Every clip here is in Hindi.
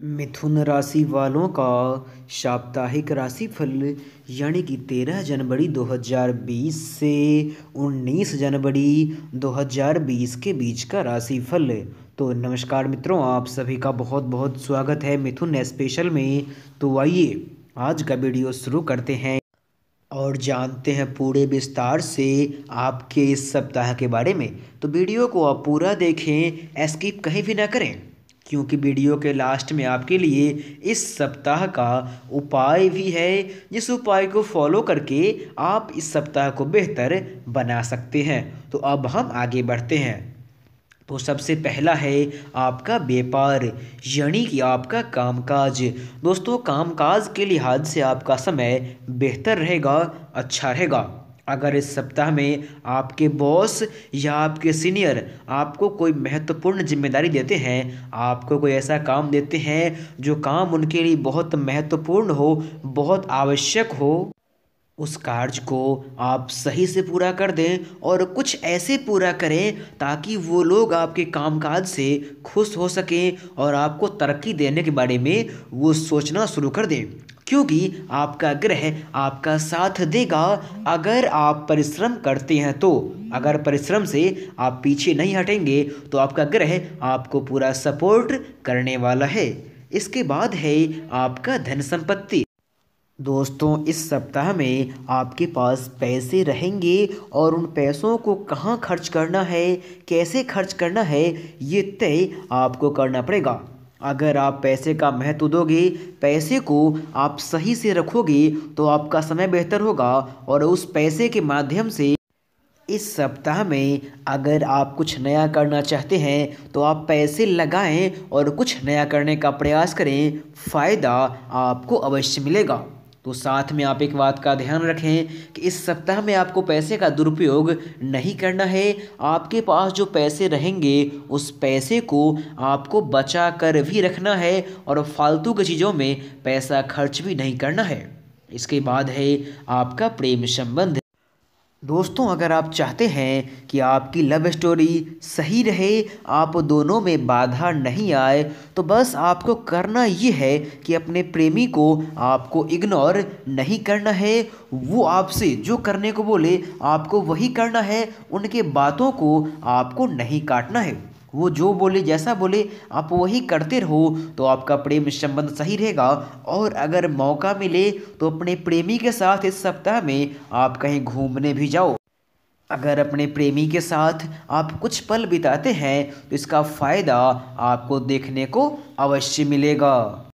मिथुन राशि वालों का साप्ताहिक राशिफल, यानी कि तेरह जनवरी 2020 से उन्नीस जनवरी 2020 के बीच का राशिफल। तो नमस्कार मित्रों, आप सभी का बहुत बहुत स्वागत है मिथुन स्पेशल में। तो आइए, आज का वीडियो शुरू करते हैं और जानते हैं पूरे विस्तार से आपके इस सप्ताह के बारे में। तो वीडियो को आप पूरा देखें, स्किप कहीं भी ना करें। क्योंकि वीडियो के लास्ट में आपके लिए इस सप्ताह का उपाय भी है। जिस उपाय को फॉलो करके आप इस सप्ताह को बेहतर बना सकते हैं। तो अब हम आगे बढ़ते हैं। तो सबसे पहला है आपका व्यापार, यानी कि आपका कामकाज। दोस्तों, कामकाज के लिहाज से आपका समय बेहतर रहेगा अच्छा रहेगा। अगर इस सप्ताह में आपके बॉस या आपके सीनियर आपको कोई महत्वपूर्ण ज़िम्मेदारी देते हैं, आपको कोई ऐसा काम देते हैं जो काम उनके लिए बहुत महत्वपूर्ण हो, बहुत आवश्यक हो, उस कार्य को आप सही से पूरा कर दें और कुछ ऐसे पूरा करें ताकि वो लोग आपके कामकाज से खुश हो सकें और आपको तरक्की देने के बारे में वो सोचना शुरू कर दें। क्योंकि आपका ग्रह आपका साथ देगा। अगर आप परिश्रम करते हैं तो अगर परिश्रम से आप पीछे नहीं हटेंगे तो आपका ग्रह आपको पूरा सपोर्ट करने वाला है। इसके बाद है आपका धन संपत्ति। दोस्तों, इस सप्ताह में आपके पास पैसे रहेंगे और उन पैसों को कहाँ खर्च करना है, कैसे खर्च करना है, ये तय आपको करना पड़ेगा। अगर आप पैसे का महत्व दोगे, पैसे को आप सही से रखोगे तो आपका समय बेहतर होगा और उस पैसे के माध्यम से इस सप्ताह में अगर आप कुछ नया करना चाहते हैं तो आप पैसे लगाएँ और कुछ नया करने का प्रयास करें, फ़ायदा आपको अवश्य मिलेगा। तो साथ में आप एक बात का ध्यान रखें कि इस सप्ताह में आपको पैसे का दुरुपयोग नहीं करना है। आपके पास जो पैसे रहेंगे, उस पैसे को आपको बचा कर भी रखना है और फालतू की चीज़ों में पैसा खर्च भी नहीं करना है। इसके बाद है आपका प्रेम संबंध। दोस्तों, अगर आप चाहते हैं कि आपकी लव स्टोरी सही रहे, आप दोनों में बाधा नहीं आए तो बस आपको करना ये है कि अपने प्रेमी को आपको इग्नोर नहीं करना है। वो आपसे जो करने को बोले, आपको वही करना है। उनके बातों को आपको नहीं काटना है। वो जो बोले, जैसा बोले, आप वही करते रहो तो आपका प्रेम संबंध सही रहेगा। और अगर मौका मिले तो अपने प्रेमी के साथ इस सप्ताह में आप कहीं घूमने भी जाओ। अगर अपने प्रेमी के साथ आप कुछ पल बिताते हैं तो इसका फ़ायदा आपको देखने को अवश्य मिलेगा।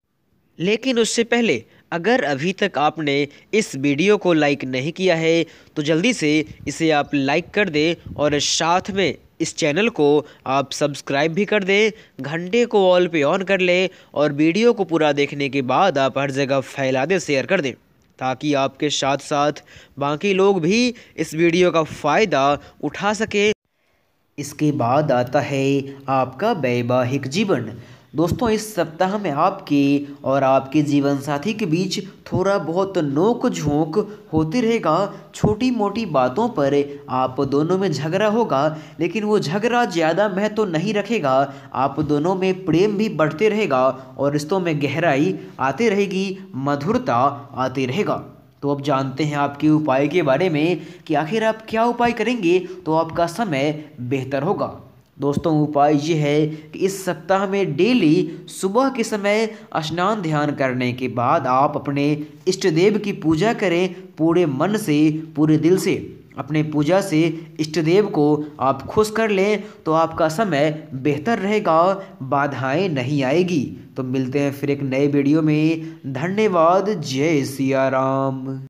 लेकिन उससे पहले, अगर अभी तक आपने इस वीडियो को लाइक नहीं किया है तो जल्दी से इसे आप लाइक कर दें और साथ में इस चैनल को आप सब्सक्राइब भी कर दें, घंटे को ऑल पे ऑन कर लें और वीडियो को पूरा देखने के बाद आप हर जगह फैला दें शेयर कर दें, ताकि आपके साथ साथ बाकी लोग भी इस वीडियो का फ़ायदा उठा सकें। इसके बाद आता है आपका वैवाहिक जीवन। दोस्तों, इस सप्ताह में आपके और आपके जीवन साथी के बीच थोड़ा बहुत नोक झोंक होती रहेगा। छोटी मोटी बातों पर आप दोनों में झगड़ा होगा, लेकिन वो झगड़ा ज़्यादा महत्व तो नहीं रखेगा। आप दोनों में प्रेम भी बढ़ते रहेगा और रिश्तों में गहराई आती रहेगी, मधुरता आती रहेगा। तो अब जानते हैं आपके उपाय के बारे में कि आखिर आप क्या उपाय करेंगे तो आपका समय बेहतर होगा। दोस्तों, उपाय ये है कि इस सप्ताह में डेली सुबह के समय स्नान ध्यान करने के बाद आप अपने इष्ट देव की पूजा करें पूरे मन से, पूरे दिल से। अपने पूजा से इष्ट देव को आप खुश कर लें तो आपका समय बेहतर रहेगा, बाधाएँ नहीं आएगी। तो मिलते हैं फिर एक नए वीडियो में। धन्यवाद। जय सिया राम।